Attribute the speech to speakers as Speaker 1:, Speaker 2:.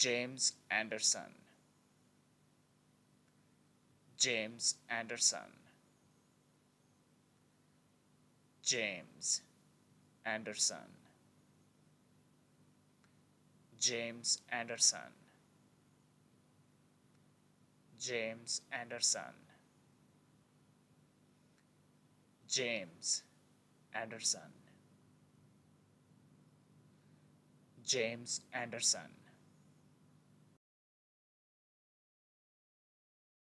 Speaker 1: James Anderson. James Anderson. James Anderson. James Anderson. James Anderson. James Anderson. James Anderson.